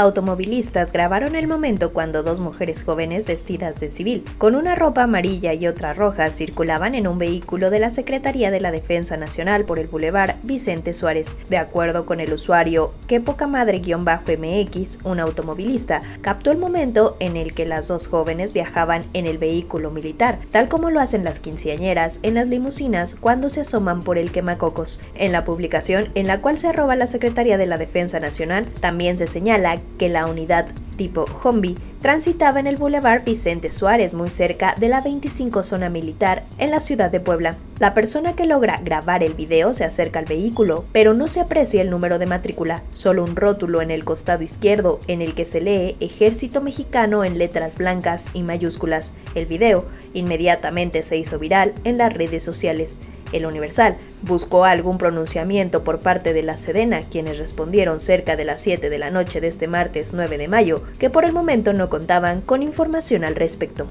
Automovilistas grabaron el momento cuando dos mujeres jóvenes vestidas de civil, con una ropa amarilla y otra roja, circulaban en un vehículo de la Secretaría de la Defensa Nacional por el Boulevard Vicente Suárez. De acuerdo con el usuario, que poca madre-mx, un automovilista, captó el momento en el que las dos jóvenes viajaban en el vehículo militar, tal como lo hacen las quinceañeras en las limusinas cuando se asoman por el quemacocos. En la publicación en la cual se arroba la Secretaría de la Defensa Nacional, también se señala que la unidad tipo Humvee transitaba en el Boulevard Vicente Suárez, muy cerca de la 25 zona militar en la ciudad de Puebla. La persona que logra grabar el video se acerca al vehículo, pero no se aprecia el número de matrícula, solo un rótulo en el costado izquierdo en el que se lee Ejército Mexicano en letras blancas y mayúsculas. El video inmediatamente se hizo viral en las redes sociales. El Universal buscó algún pronunciamiento por parte de la Sedena, quienes respondieron cerca de las 7 de la noche de este martes 9 de mayo, que por el momento no contaban con información al respecto.